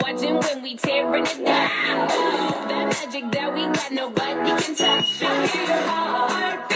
watching when we tearing it down. That magic that we got, nobody can touch. I hear your heart.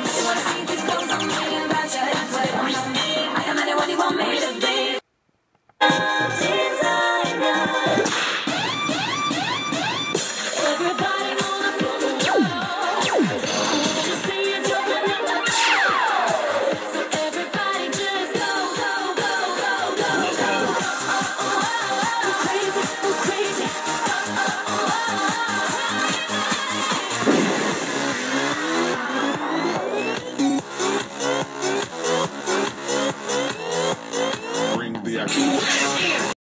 aqui.